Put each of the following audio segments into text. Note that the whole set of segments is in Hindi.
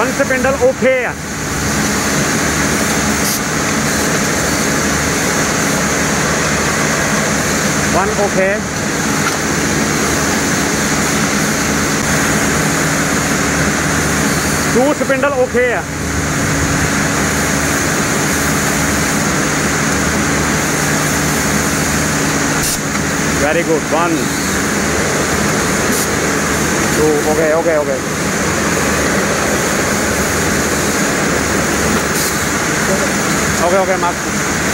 वन स्पिंडल ओके है one okay two spindle okay है very good one two okay okay okay okay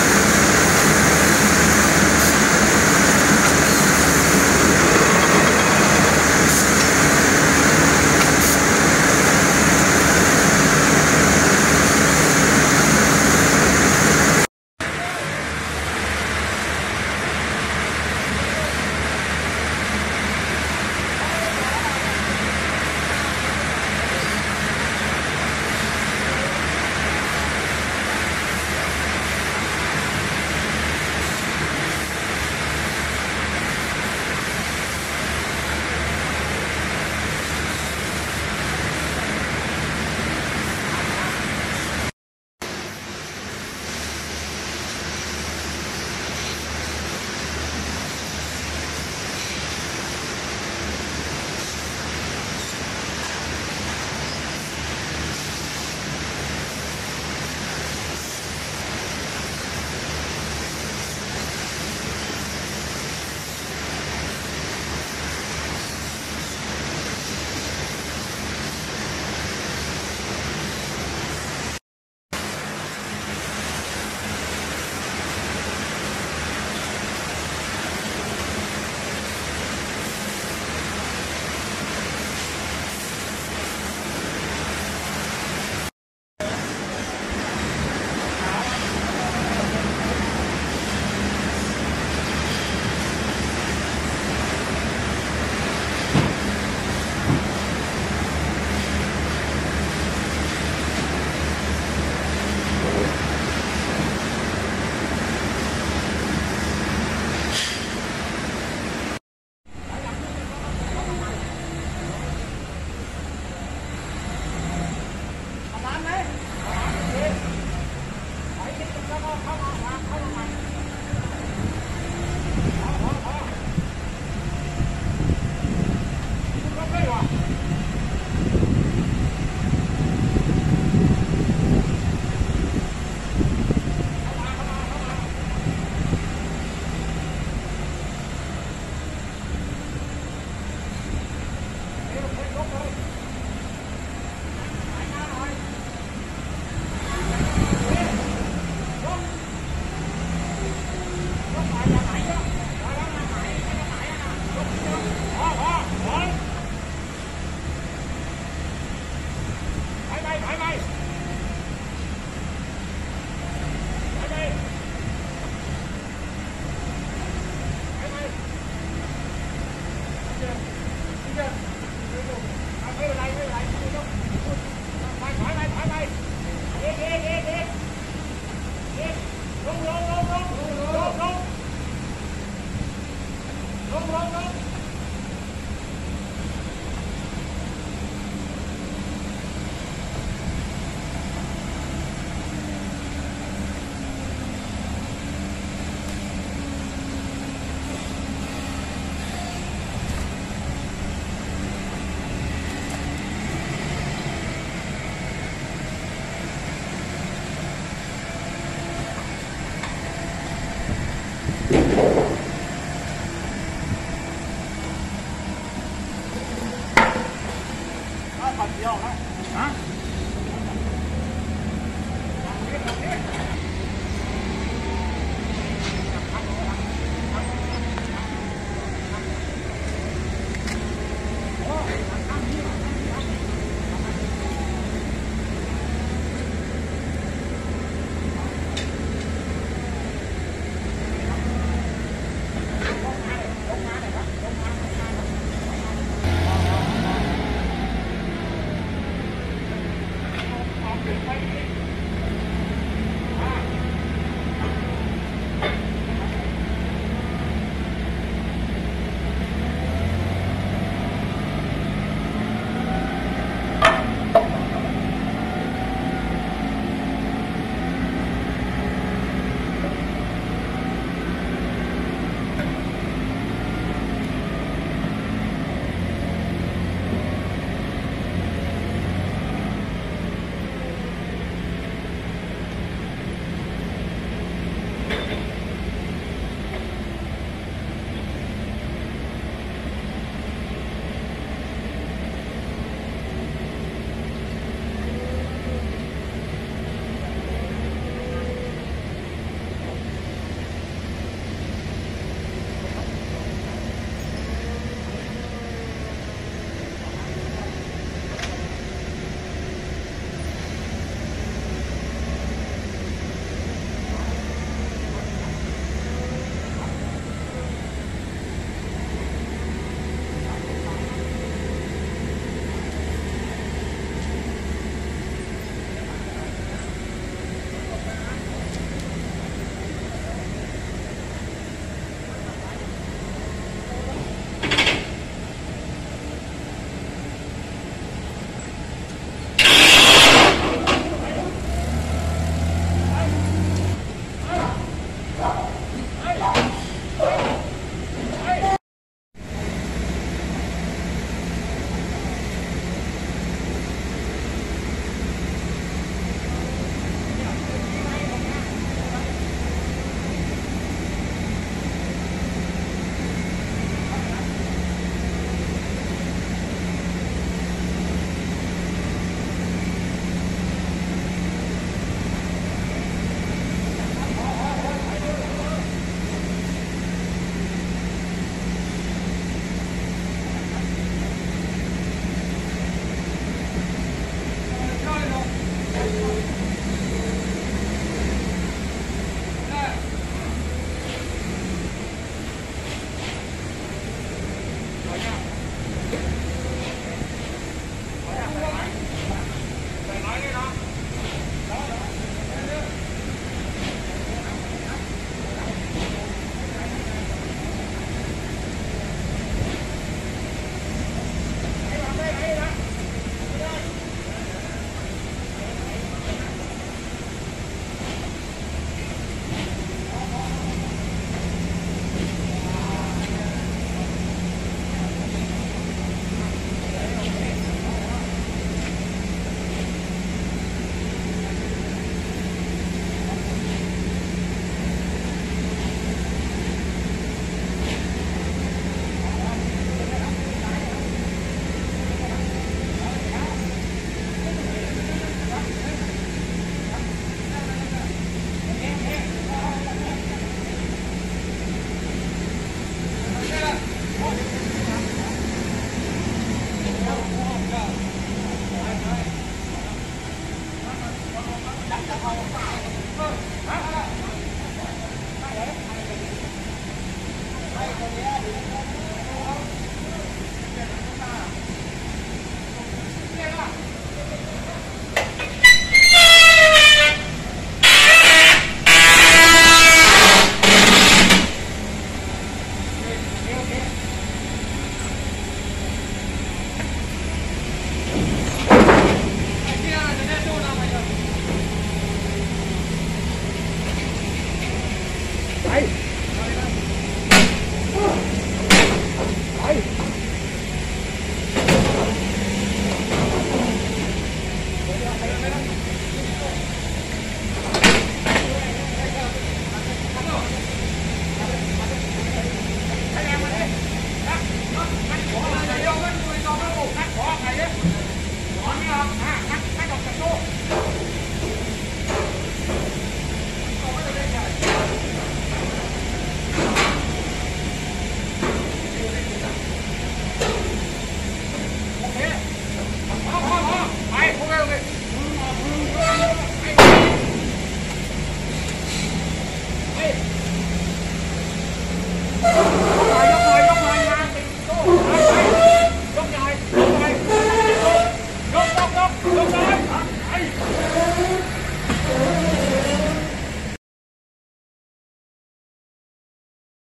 Vamos lá, vamos.